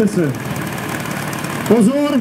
Přihlaste se. Pozor,